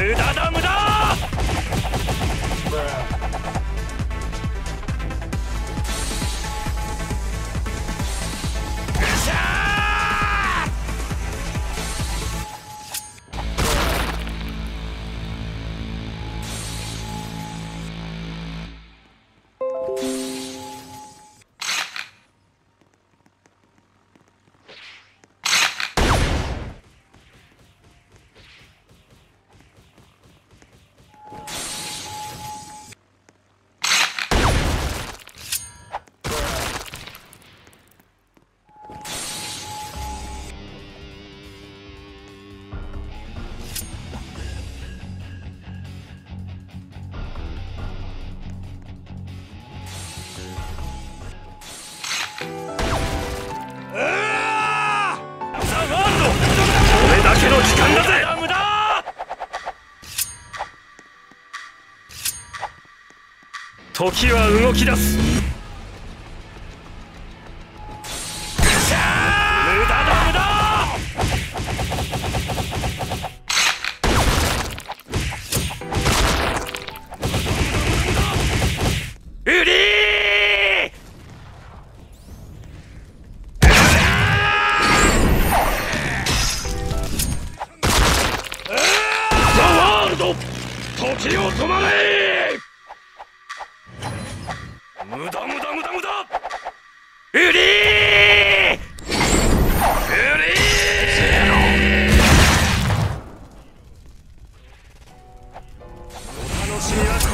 無駄だ無駄時は動き出す。無駄だ無駄！ウリー！ワールド！時を止まれ無駄無駄無駄無駄。ウリー！ウリー！お楽しみはこれから。だウリー